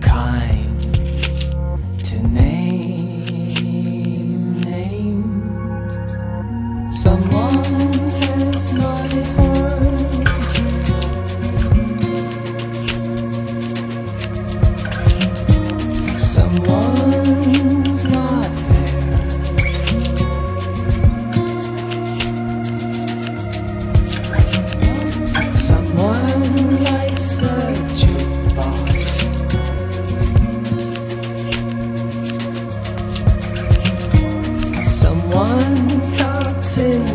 kind to name names. Someone. in